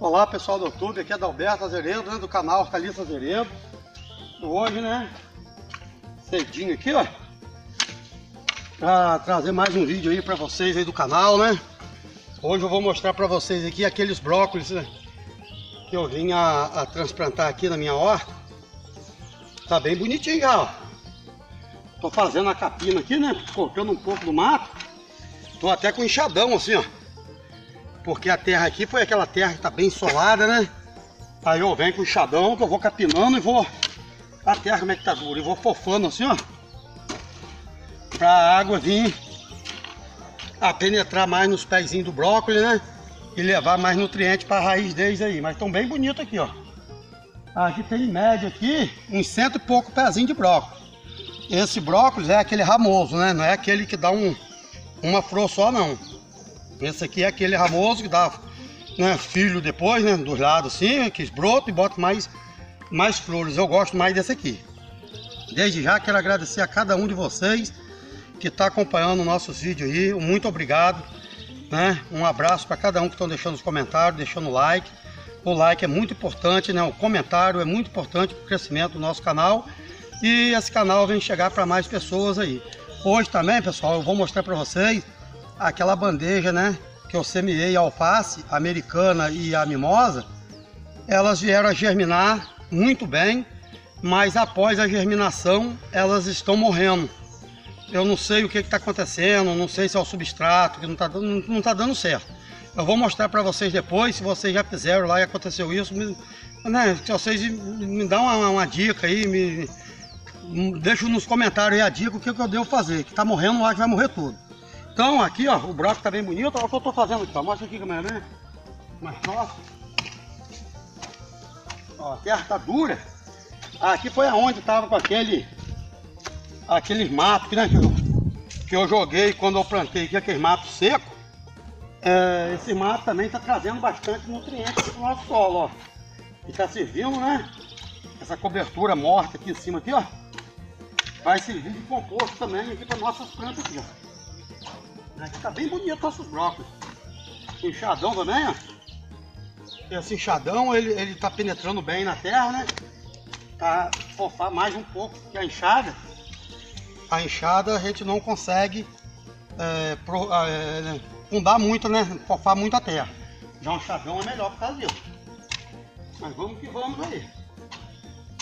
Olá pessoal do YouTube, aqui é Adalberto Azeredo, né, do canal Hortaliça Azeredo. Hoje, né, cedinho aqui, ó, para trazer mais um vídeo aí para vocês aí do canal, né. Hoje eu vou mostrar para vocês aqui aqueles brócolis né, que eu vim a, a, transplantar aqui na minha horta. Tá bem bonitinho já, ó. Tô fazendo a capina aqui, né, cortando um pouco do mato. Tô até com enxadão assim, ó. Porque a terra aqui foi aquela terra que tá bem solada, né? Aí eu venho com o enxadão que eu vou capinando e vou... A terra como é que tá dura? E vou fofando assim, ó. Pra água vir a penetrar mais nos pezinhos do brócolis, né? E levar mais nutrientes para a raiz deles aí. Mas estão bem bonitos aqui, ó. Aqui tem em média aqui uns cento e pouco pezinho de brócolis. Esse brócolis é aquele ramoso, né? Não é aquele que dá um, uma flor só, não. Esse aqui é aquele ramoso que dá né, filho depois, né? Dos lados assim, que brota e bota mais, mais flores. Eu gosto mais desse aqui. Desde já quero agradecer a cada um de vocês que está acompanhando nossos vídeos aí. Muito obrigado. Né? Um abraço para cada um que estão deixando os comentários, deixando o like. O like é muito importante, né? O comentário é muito importante para o crescimento do nosso canal. E esse canal vem chegar para mais pessoas aí. Hoje também, pessoal, eu vou mostrar para vocês aquela bandeja, né, que eu semeei a alface americana e a mimosa, elas vieram a germinar muito bem, mas após a germinação elas estão morrendo. Eu não sei o que está acontecendo, não sei se é o substrato que não está não, não tá dando certo. Eu vou mostrar para vocês depois, se vocês já fizeram lá e aconteceu isso, me, né, se vocês me dão uma, uma dica aí, me, deixa nos comentários aí a dica o que, que eu devo fazer, que está morrendo lá que vai morrer tudo. Então aqui ó, o broco tá bem bonito, olha o que eu tô fazendo aqui, ó. mostra aqui câmera, mais próximo. Ó, a terra tá dura. Aqui foi aonde tava com aquele, aqueles matos né, que, eu, que eu joguei quando eu plantei aqui, aqueles matos secos. É, esse mato também está trazendo bastante nutrientes para o nosso solo, ó. E está servindo, né? Essa cobertura morta aqui em cima, aqui, ó. Vai servir de composto também aqui para nossas plantas aqui, ó. Aqui tá bem bonito nossos brócolis. Enxadão também, ó. Esse enxadão, ele, ele tá penetrando bem na terra, né? Tá fofar mais um pouco que a enxada. A enxada a gente não consegue é, pro, é, né, fundar muito, né? Fofar muito a terra. Já um enxadão é melhor por causa disso. Mas vamos que vamos aí.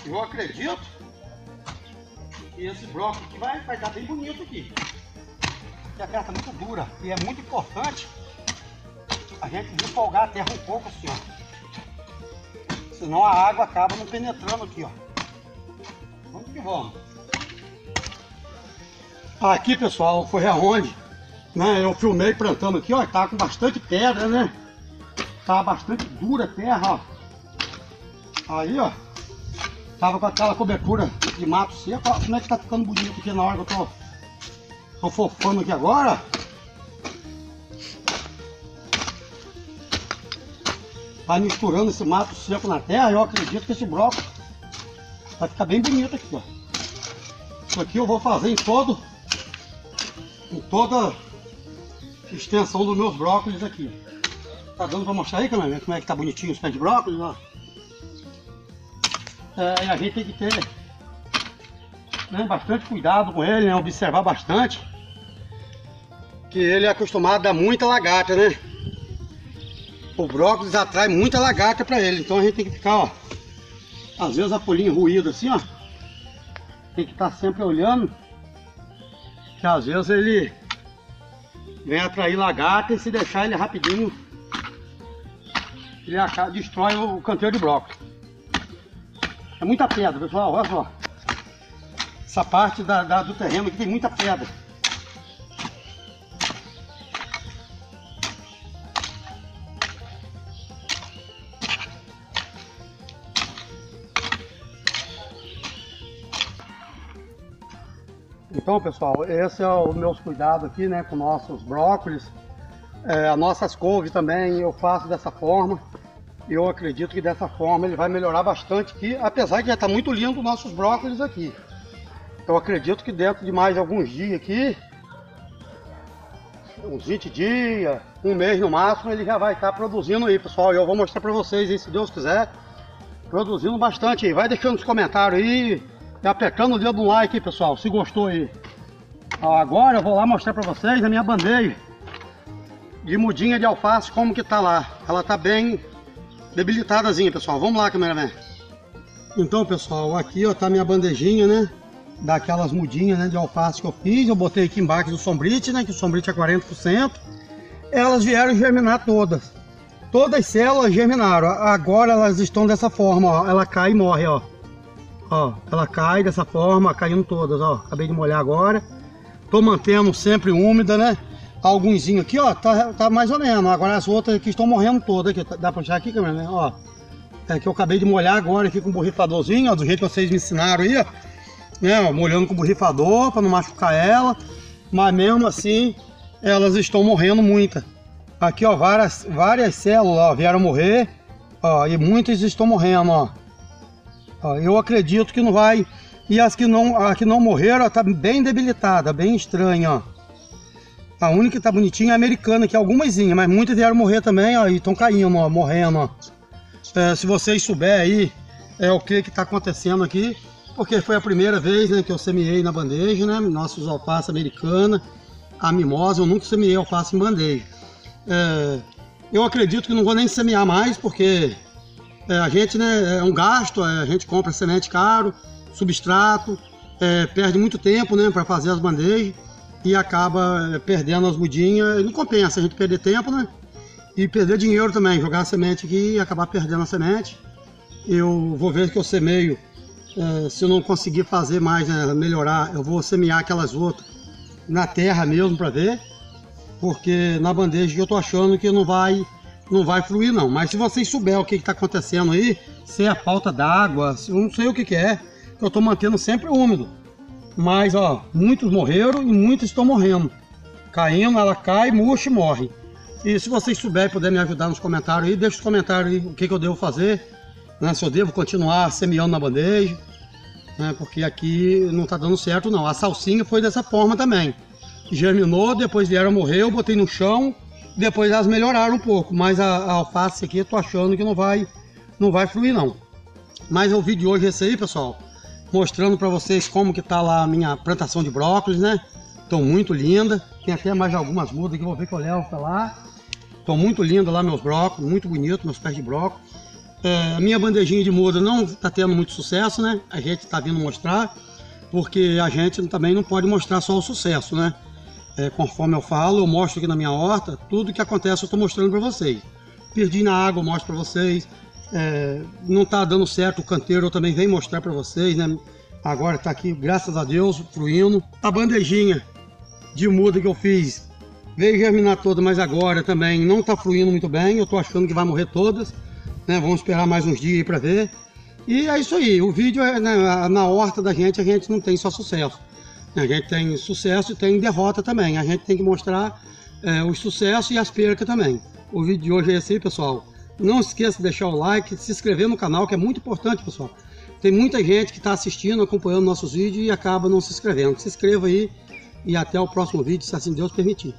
Eu acredito que esse brócolis aqui vai, vai dar bem bonito aqui que a terra está muito dura e é muito importante a gente desfolgar a terra um pouco assim, ó. Senão a água acaba não penetrando aqui, ó. Vamos que vamos. Aqui, pessoal, foi aonde né, eu filmei plantando aqui, ó, tá com bastante pedra, né? Tá bastante dura a terra, ó. Aí, ó, tava com aquela cobertura de mato seco, ó, como é que tá ficando bonito aqui na hora que eu tô Tô fofando aqui agora. Vai misturando esse mato seco na terra. Eu acredito que esse brócolis vai ficar bem bonito aqui, ó. Isso aqui eu vou fazer em todo, em toda extensão dos meus brócolis aqui. Tá dando pra mostrar aí, câmera? Como é que tá bonitinho os pés de brócolis, ó. É, a gente tem que ter né, bastante cuidado com ele, né, observar bastante. Que ele é acostumado a dar muita lagarta, né? O brócolis atrai muita lagarta para ele, então a gente tem que ficar, ó. Às vezes a folhinha ruída assim, ó. Tem que estar tá sempre olhando. Que às vezes ele vem atrair lagarta e se deixar ele rapidinho, ele acaba, destrói o canteiro de brócolis. É muita pedra, pessoal, olha só. Essa parte da, da, do terreno aqui tem muita pedra. Então pessoal, esse é o meus cuidados aqui né, com nossos brócolis. É, as nossas couves também eu faço dessa forma. Eu acredito que dessa forma ele vai melhorar bastante aqui, apesar de já estar tá muito lindo nossos brócolis aqui. Eu acredito que dentro de mais alguns dias aqui, uns 20 dias, um mês no máximo, ele já vai estar produzindo aí, pessoal. E eu vou mostrar para vocês aí, se Deus quiser, produzindo bastante aí. Vai deixando nos comentários aí, e apertando o dedo no like aí, pessoal, se gostou aí. Ó, agora eu vou lá mostrar para vocês a minha bandeja de mudinha de alface, como que tá lá. Ela tá bem debilitadazinha, pessoal. Vamos lá, cameraman. Então, pessoal, aqui ó, tá minha bandejinha, né? Daquelas mudinhas né, de alface que eu fiz. Eu botei aqui embaixo do sombrite, né? Que o sombrite é 40%. Elas vieram germinar todas. Todas as células germinaram. Agora elas estão dessa forma, ó. Ela cai e morre, ó. Ó, ela cai dessa forma, caindo todas, ó. Acabei de molhar agora. Tô mantendo sempre úmida, né? Alguns aqui, ó, tá, tá mais ou menos. Agora as outras aqui estão morrendo todas. Aqui. Dá pra puxar aqui, câmera? Ó. É que eu acabei de molhar agora aqui com o borrifadorzinho, ó, do jeito que vocês me ensinaram aí, ó. Né, ó, molhando com o borrifador para não machucar ela. Mas mesmo assim, elas estão morrendo muitas. Aqui, ó, várias, várias células ó, vieram morrer. Ó, e muitas estão morrendo, ó. Eu acredito que não vai. E as que não, as que não morreram, ó, tá bem debilitada, bem estranha. A única que tá bonitinha é a americana, que é algumas, mas muitas vieram morrer também, ó, e estão caindo, ó, morrendo. É, se vocês souberem aí é, o que que tá acontecendo aqui, porque foi a primeira vez né, que eu semeei na bandeja, né? Nossos alface americana, a mimosa, eu nunca semeei alface em bandeja. É, eu acredito que não vou nem semear mais, porque é, a gente, né, é um gasto, é, a gente compra semente caro, substrato, é, perde muito tempo, né, para fazer as bandejas e acaba é, perdendo as mudinhas. Não compensa a gente perder tempo, né? E perder dinheiro também, jogar a semente aqui e acabar perdendo a semente. Eu vou ver que eu semeio, é, se eu não conseguir fazer mais, né, melhorar, eu vou semear aquelas outras na terra mesmo para ver. Porque na bandeja eu tô achando que não vai não vai fluir não. Mas se vocês souberem o que está acontecendo aí, se é a falta d'água, eu não sei o que, que é, eu estou mantendo sempre úmido. Mas, ó, muitos morreram e muitos estão morrendo. Caindo, ela cai, murcha e morre. E se vocês souberem puderem me ajudar nos comentários aí, deixa os comentários aí o que, que eu devo fazer. Né? Se eu devo continuar semeando na bandeja. Né? Porque aqui não está dando certo não. A salsinha foi dessa forma também. Germinou, depois vieram morrer, eu botei no chão. Depois elas melhoraram um pouco. Mas a, a alface aqui eu tô achando que não vai, não vai fluir não. Mas o vídeo de hoje é esse aí, pessoal mostrando para vocês como que tá lá a minha plantação de brócolis, né? Estão muito linda. Tem até mais algumas mudas que vou ver que eu levo para lá. Estão muito linda lá meus brócolis, muito bonito meus pés de brócolis. É, a minha bandejinha de muda não está tendo muito sucesso, né? A gente está vindo mostrar, porque a gente também não pode mostrar só o sucesso, né? É, conforme eu falo, eu mostro aqui na minha horta, tudo que acontece eu estou mostrando para vocês. Perdi na água, eu mostro para vocês é, não está dando certo o canteiro, eu também venho mostrar para vocês, né? Agora está aqui, graças a Deus, fluindo. A bandejinha de muda que eu fiz veio germinar toda, mas agora também não está fluindo muito bem. Eu estou achando que vai morrer todas, né? Vamos esperar mais uns dias para ver. E é isso aí, o vídeo é né, na horta da gente, a gente não tem só sucesso. A gente tem sucesso e tem derrota também. A gente tem que mostrar é, os sucessos e as percas também. O vídeo de hoje é esse aí, pessoal. Não esqueça de deixar o like, se inscrever no canal, que é muito importante, pessoal. Tem muita gente que está assistindo, acompanhando nossos vídeos e acaba não se inscrevendo. Se inscreva aí e até o próximo vídeo, se assim Deus permitir.